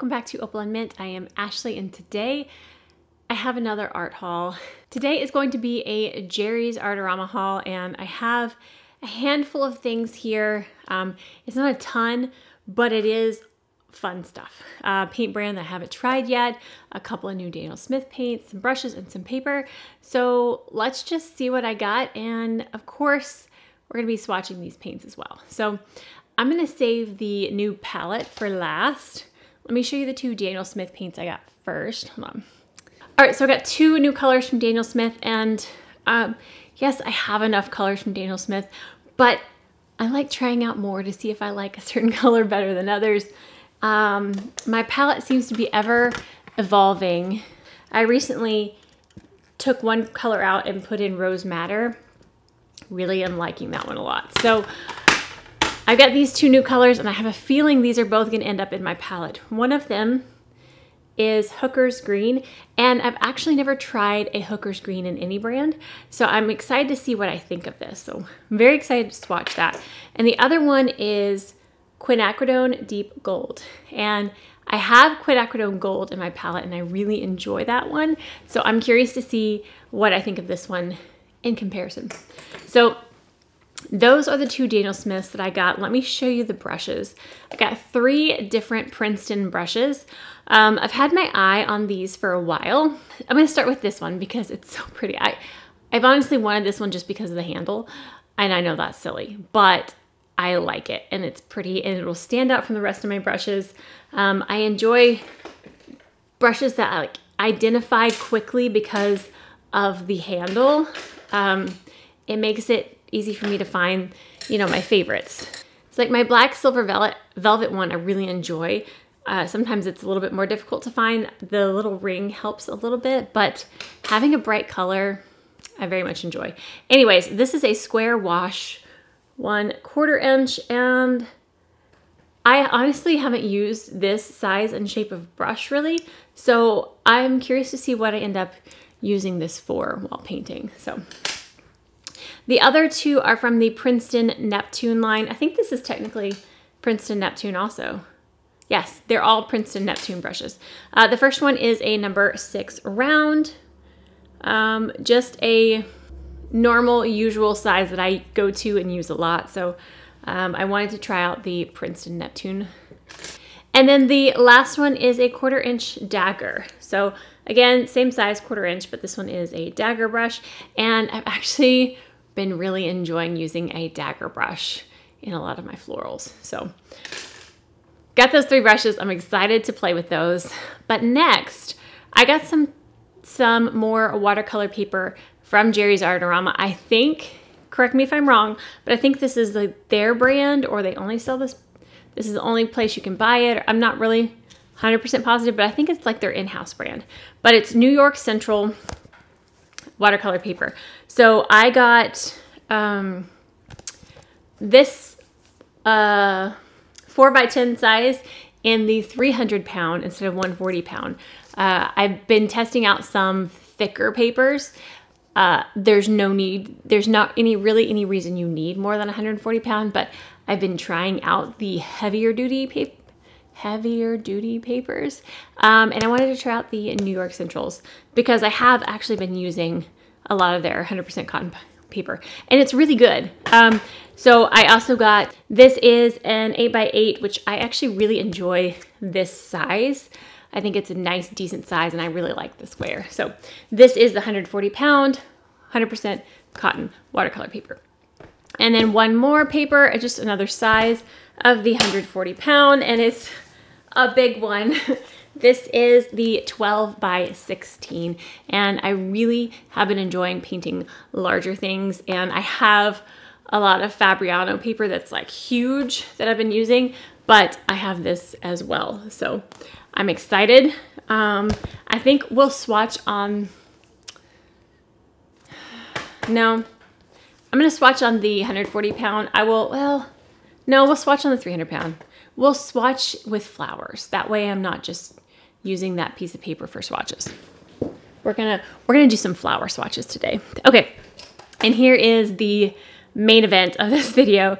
welcome back to Opal and Mint. I am Ashley and today I have another art haul. Today is going to be a Jerry's Artarama haul and I have a handful of things here. Um, it's not a ton, but it is fun stuff. Uh, paint brand that I haven't tried yet, a couple of new Daniel Smith paints, some brushes, and some paper. So let's just see what I got. And of course, we're gonna be swatching these paints as well. So I'm gonna save the new palette for last. Let me show you the two Daniel Smith paints I got first. Hold on. All right, so I got two new colors from Daniel Smith and um, yes, I have enough colors from Daniel Smith, but I like trying out more to see if I like a certain color better than others. Um, my palette seems to be ever evolving. I recently took one color out and put in Rose Madder. Really am liking that one a lot. So I've got these two new colors and I have a feeling these are both gonna end up in my palette. One of them is Hooker's Green, and I've actually never tried a Hooker's Green in any brand, so I'm excited to see what I think of this. So I'm very excited to swatch that. And the other one is Quinacridone Deep Gold. And I have Quinacridone Gold in my palette and I really enjoy that one. So I'm curious to see what I think of this one in comparison. So those are the two Daniel Smiths that I got. Let me show you the brushes. I got three different Princeton brushes. Um, I've had my eye on these for a while. I'm gonna start with this one because it's so pretty. I, I've honestly wanted this one just because of the handle, and I know that's silly, but I like it and it's pretty and it'll stand out from the rest of my brushes. Um, I enjoy brushes that I like identify quickly because of the handle. Um, it makes it easy for me to find, you know, my favorites. It's like my black silver velvet, velvet one I really enjoy. Uh, sometimes it's a little bit more difficult to find. The little ring helps a little bit, but having a bright color, I very much enjoy. Anyways, this is a square wash one quarter inch and I honestly haven't used this size and shape of brush really so I'm curious to see what I end up using this for while painting so the other two are from the Princeton Neptune line I think this is technically Princeton Neptune also yes they're all Princeton Neptune brushes uh, the first one is a number six round um, just a normal, usual size that I go to and use a lot. So um, I wanted to try out the Princeton Neptune. And then the last one is a quarter inch dagger. So again, same size, quarter inch, but this one is a dagger brush. And I've actually been really enjoying using a dagger brush in a lot of my florals. So got those three brushes. I'm excited to play with those. But next, I got some some more watercolor paper from Jerry's Artarama. I think, correct me if I'm wrong, but I think this is the, their brand or they only sell this. This is the only place you can buy it. I'm not really 100% positive, but I think it's like their in-house brand. But it's New York Central watercolor paper. So I got um, this uh, 4 by 10 size in the 300 pound instead of 140 pound. Uh, I've been testing out some thicker papers uh, there's no need, there's not any really any reason you need more than 140 pound, but I've been trying out the heavier duty paper heavier duty papers. Um, and I wanted to try out the New York Centrals because I have actually been using a lot of their 100% cotton paper and it's really good. Um, so I also got, this is an 8x8, which I actually really enjoy this size. I think it's a nice, decent size, and I really like the square. So this is the 140 pound, 100% cotton watercolor paper. And then one more paper, just another size of the 140 pound, and it's a big one. this is the 12 by 16, and I really have been enjoying painting larger things, and I have a lot of Fabriano paper that's like huge that I've been using, but I have this as well. So I'm excited. Um, I think we'll swatch on, no, I'm to swatch on the 140 pound. I will, well, no, we'll swatch on the 300 pound. We'll swatch with flowers. That way I'm not just using that piece of paper for swatches. We're gonna, we're gonna do some flower swatches today. Okay, and here is the main event of this video.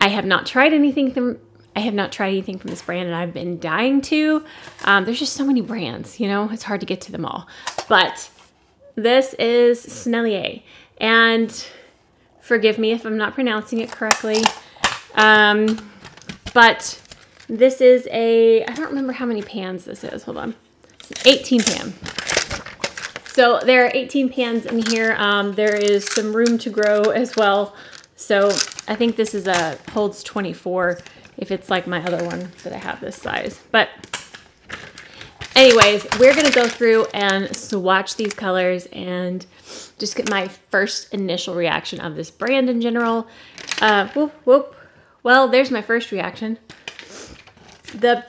I have not tried anything from, I have not tried anything from this brand and I've been dying to. Um, there's just so many brands, you know, it's hard to get to them all. But this is Sennelier. And forgive me if I'm not pronouncing it correctly. Um, but this is a, I don't remember how many pans this is. Hold on. 18 pan. So there are 18 pans in here. Um, there is some room to grow as well. So I think this is a holds 24 if it's like my other one that I have this size. But anyways, we're going to go through and swatch these colors and just get my first initial reaction of this brand in general. Uh, whoop, whoop. Well, there's my first reaction. The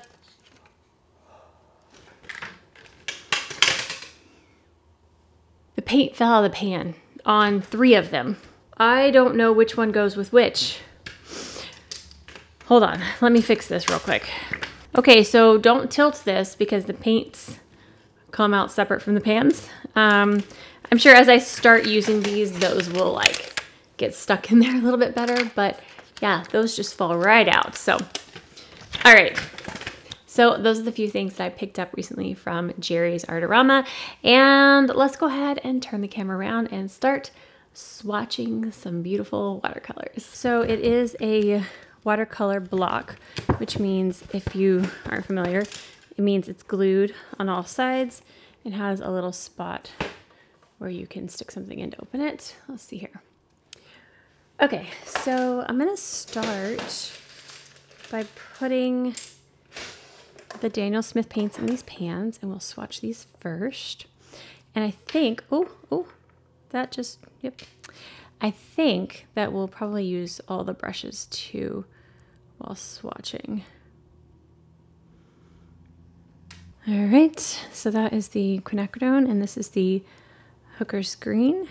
the paint fell out of the pan on three of them. I don't know which one goes with which. Hold on, let me fix this real quick. Okay, so don't tilt this because the paints come out separate from the pans. Um, I'm sure as I start using these, those will like get stuck in there a little bit better, but yeah, those just fall right out. So, all right. So those are the few things that I picked up recently from Jerry's Artarama. And let's go ahead and turn the camera around and start swatching some beautiful watercolors. So it is a watercolor block, which means if you aren't familiar, it means it's glued on all sides and has a little spot where you can stick something in to open it. Let's see here. Okay, so I'm gonna start by putting the Daniel Smith paints in these pans and we'll swatch these first. And I think, oh, oh, that just, yep. I think that we'll probably use all the brushes too while swatching. All right, so that is the quinacridone and this is the Hooker's Green.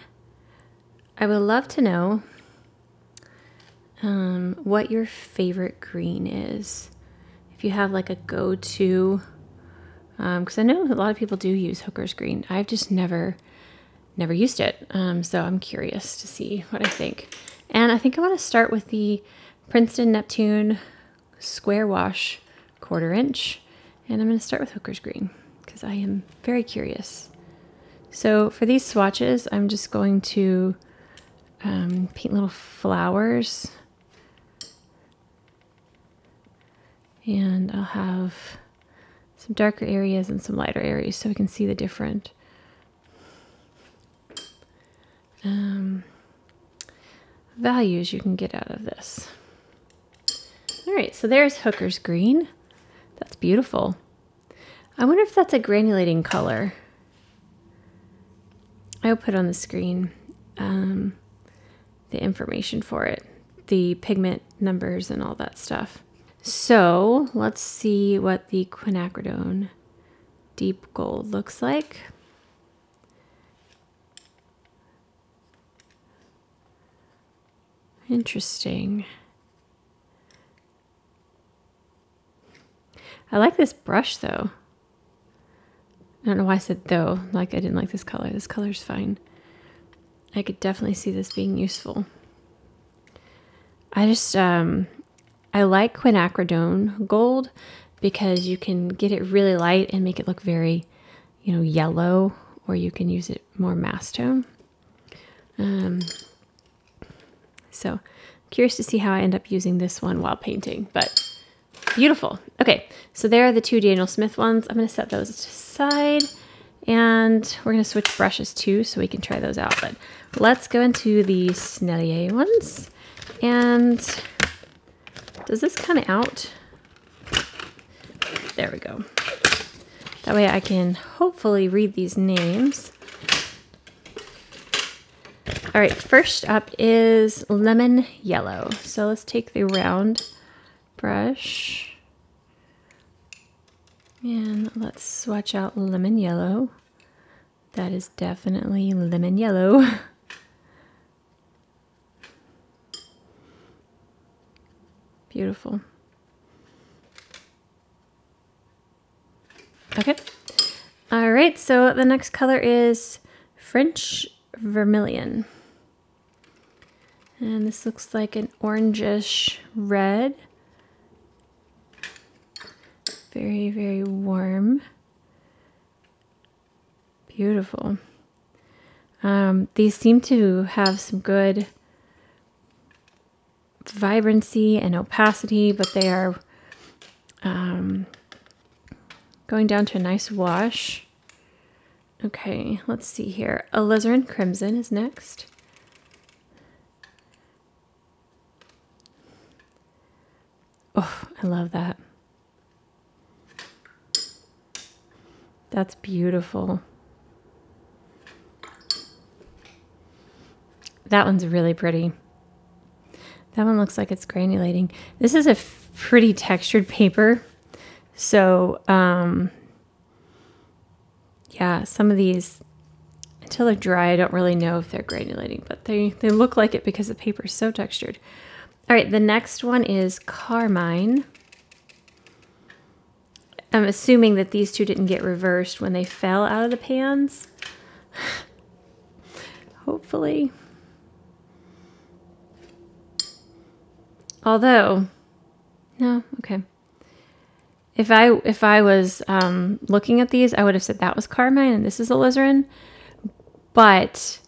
I would love to know um, what your favorite green is. If you have like a go-to, because um, I know a lot of people do use Hooker's Green. I've just never never used it. Um, so I'm curious to see what I think. And I think I want to start with the Princeton Neptune Square Wash quarter inch. And I'm going to start with Hooker's Green because I am very curious. So for these swatches, I'm just going to um, paint little flowers. And I'll have some darker areas and some lighter areas so we can see the different um, values you can get out of this. All right, so there's Hooker's Green. That's beautiful. I wonder if that's a granulating color. I'll put on the screen um, the information for it, the pigment numbers and all that stuff. So let's see what the quinacridone deep gold looks like. Interesting. I like this brush though. I don't know why I said though, like I didn't like this color. This color's fine. I could definitely see this being useful. I just, um, I like quinacridone gold because you can get it really light and make it look very, you know, yellow, or you can use it more mass tone. Um, so curious to see how I end up using this one while painting, but beautiful. Okay, so there are the two Daniel Smith ones. I'm gonna set those aside and we're gonna switch brushes too so we can try those out. But let's go into the Sennelier ones. And does this come out? There we go. That way I can hopefully read these names. All right, first up is lemon yellow. So let's take the round brush and let's swatch out lemon yellow. That is definitely lemon yellow. Beautiful. Okay. All right, so the next color is French Vermilion. And this looks like an orangish red. very, very warm. Beautiful. Um, these seem to have some good vibrancy and opacity, but they are um, going down to a nice wash. Okay, let's see here. Alizarin Crimson is next. Oh, I love that. That's beautiful. That one's really pretty. That one looks like it's granulating. This is a pretty textured paper. So, um, yeah, some of these, until they're dry, I don't really know if they're granulating, but they, they look like it because the paper is so textured. All right, the next one is Carmine. I'm assuming that these two didn't get reversed when they fell out of the pans. Hopefully. Although, no, okay. If I if I was um, looking at these, I would have said that was carmine and this is alizarin. But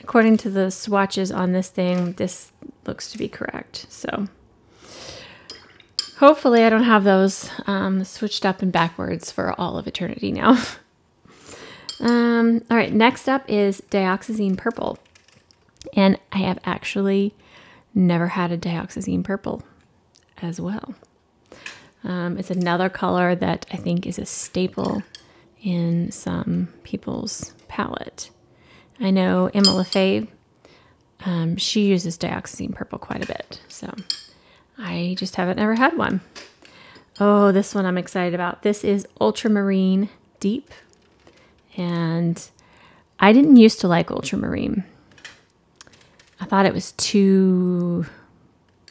according to the swatches on this thing, this looks to be correct. So hopefully I don't have those um, switched up and backwards for all of eternity now. um, all right, next up is dioxazine purple. And I have actually never had a dioxazine purple as well. Um, it's another color that I think is a staple in some people's palette. I know Emma Lefebvre, um, she uses dioxazine purple quite a bit. So I just haven't ever had one. Oh, this one I'm excited about. This is Ultramarine Deep. And I didn't used to like Ultramarine. I thought it was too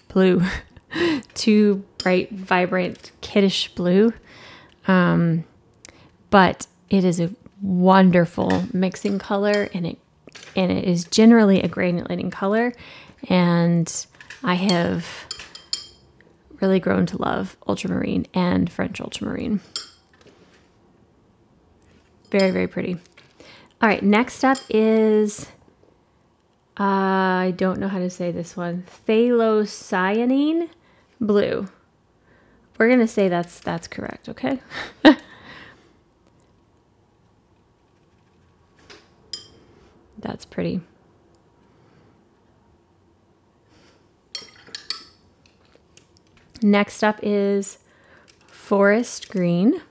blue, too bright, vibrant, kiddish blue. Um, but it is a wonderful mixing color and it and it is generally a granulating color and I have really grown to love ultramarine and French ultramarine. Very, very pretty. All right, next up is, I don't know how to say this one, phthalocyanine blue. We're going to say that's that's correct, okay? that's pretty. Next up is forest green.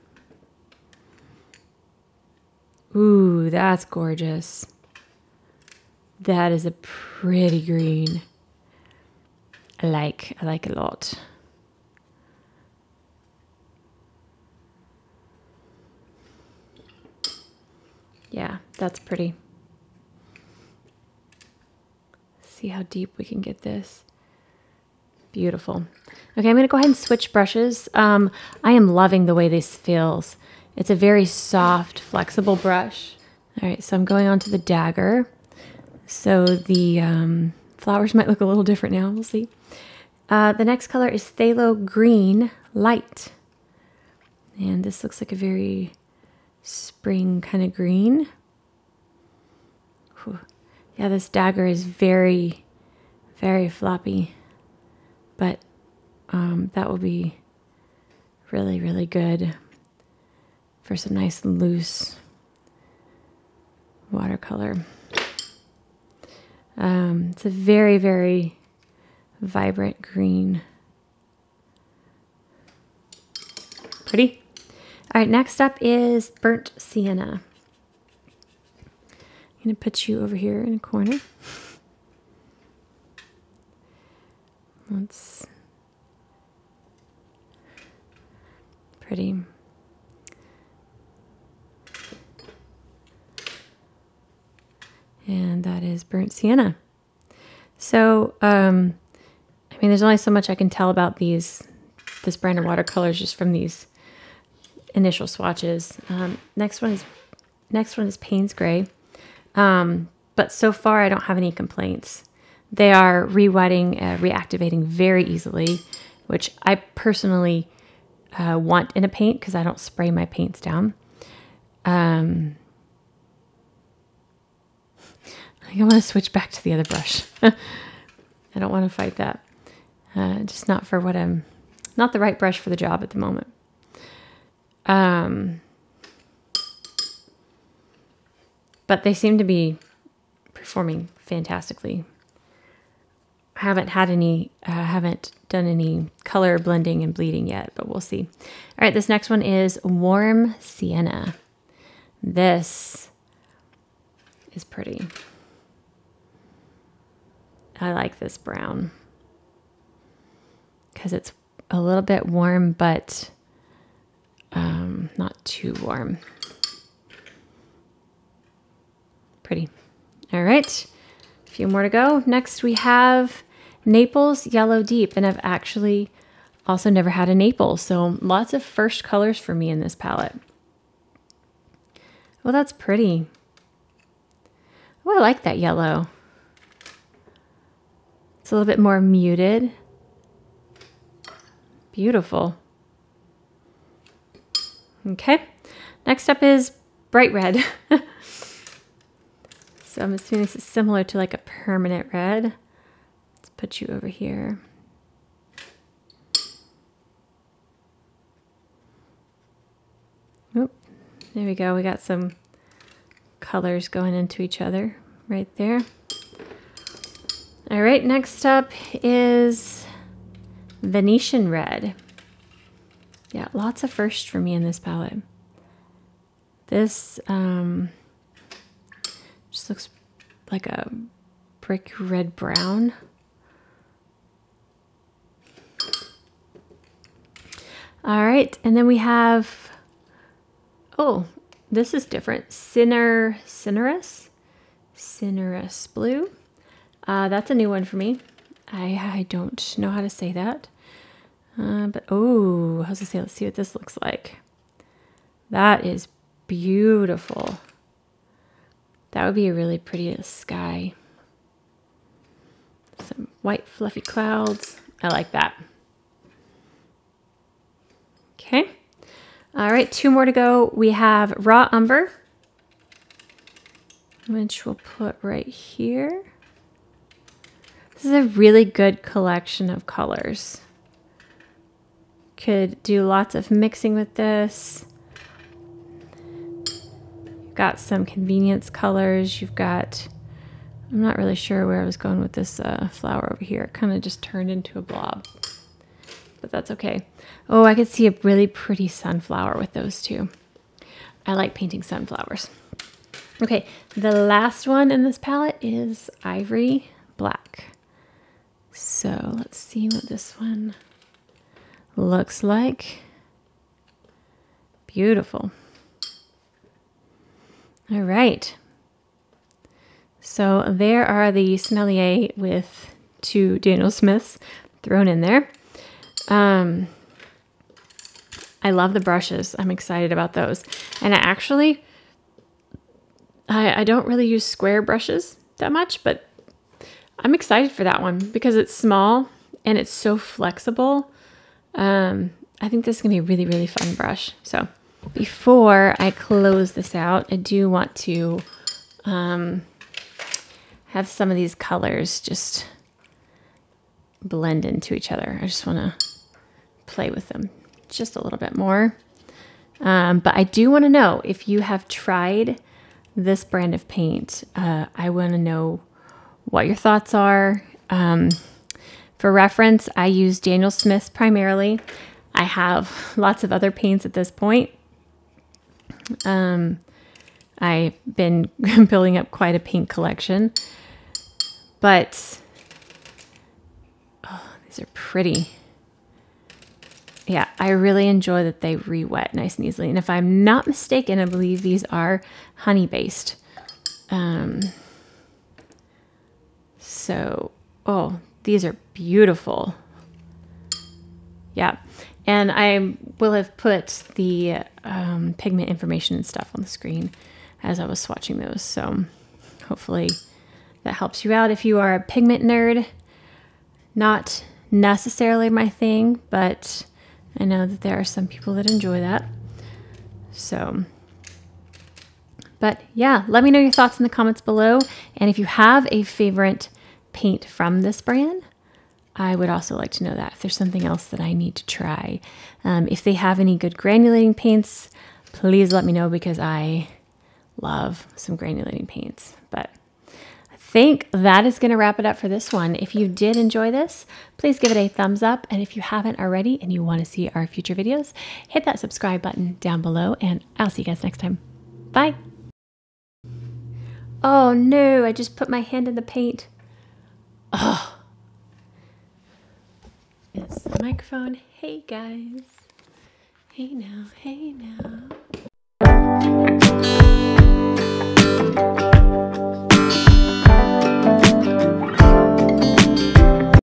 Ooh, that's gorgeous. That is a pretty green. I like, I like a lot. Yeah, that's pretty. See how deep we can get this. Beautiful. Okay, I'm going to go ahead and switch brushes. Um, I am loving the way this feels. It's a very soft, flexible brush. All right, so I'm going on to the dagger. So the um, flowers might look a little different now. We'll see. Uh, the next color is Phthalo Green Light. And this looks like a very spring kind of green. Whew. Yeah, this dagger is very, very floppy. But um, that will be really, really good for some nice loose watercolor. Um, it's a very, very vibrant green. Pretty. All right, next up is burnt sienna. I'm going to put you over here in a corner. Let's pretty. And that is burnt sienna. So, um, I mean, there's only so much I can tell about these, this brand of watercolors just from these initial swatches. Um, next one is, next one is Payne's Gray. Um, but so far I don't have any complaints. They are rewetting, uh, reactivating very easily, which I personally uh, want in a paint because I don't spray my paints down. Um, I want to switch back to the other brush. I don't want to fight that. Uh, just not for what I'm, not the right brush for the job at the moment. Um, but they seem to be performing fantastically. I haven't had any, I uh, haven't done any color blending and bleeding yet, but we'll see. All right, this next one is Warm Sienna. This is pretty. I like this brown because it's a little bit warm, but um, not too warm. Pretty. All right, a few more to go. Next we have Naples Yellow Deep, and I've actually also never had a Naples, so lots of first colors for me in this palette. Well, that's pretty. Oh, I like that yellow. It's a little bit more muted. Beautiful. Okay, next up is bright red. so I'm assuming this is similar to like a permanent red. Let's put you over here. Oop, there we go. We got some colors going into each other right there. All right, next up is Venetian Red. Yeah, lots of first for me in this palette. This um, just looks like a brick red brown. All right, and then we have, oh, this is different. Cinner, Cinerus? Cinerus Blue. Uh, that's a new one for me. I, I don't know how to say that. Uh, but oh, how's it say? Let's see what this looks like. That is beautiful. That would be a really pretty sky. Some white fluffy clouds. I like that. Okay. All right, two more to go. We have Raw Umber, which we'll put right here. This is a really good collection of colors. Could do lots of mixing with this. Got some convenience colors. You've got, I'm not really sure where I was going with this uh, flower over here. It kind of just turned into a blob, but that's okay. Oh, I could see a really pretty sunflower with those two. I like painting sunflowers. Okay, the last one in this palette is Ivory Black. So let's see what this one looks like. Beautiful. All right. So there are the Sennelier with two Daniel Smiths thrown in there. Um, I love the brushes. I'm excited about those. And I actually, I, I don't really use square brushes that much, but I'm excited for that one because it's small and it's so flexible. Um, I think this is going to be a really, really fun brush. So before I close this out, I do want to um, have some of these colors just blend into each other. I just want to play with them just a little bit more. Um, but I do want to know if you have tried this brand of paint. Uh, I want to know what your thoughts are. Um, for reference, I use Daniel Smith's primarily. I have lots of other paints at this point. Um, I've been building up quite a paint collection, but oh, these are pretty. Yeah, I really enjoy that they re-wet nice and easily. And if I'm not mistaken, I believe these are honey based. Um, so, oh, these are beautiful. Yeah. And I will have put the um, pigment information and stuff on the screen as I was swatching those. So hopefully that helps you out. If you are a pigment nerd, not necessarily my thing, but I know that there are some people that enjoy that. So, but yeah, let me know your thoughts in the comments below. And if you have a favorite paint from this brand, I would also like to know that if there's something else that I need to try. Um, if they have any good granulating paints, please let me know because I love some granulating paints. But I think that is going to wrap it up for this one. If you did enjoy this, please give it a thumbs up. And if you haven't already and you want to see our future videos, hit that subscribe button down below. And I'll see you guys next time. Bye. Oh no, I just put my hand in the paint. Oh. It's the microphone. Hey guys. Hey now, hey now.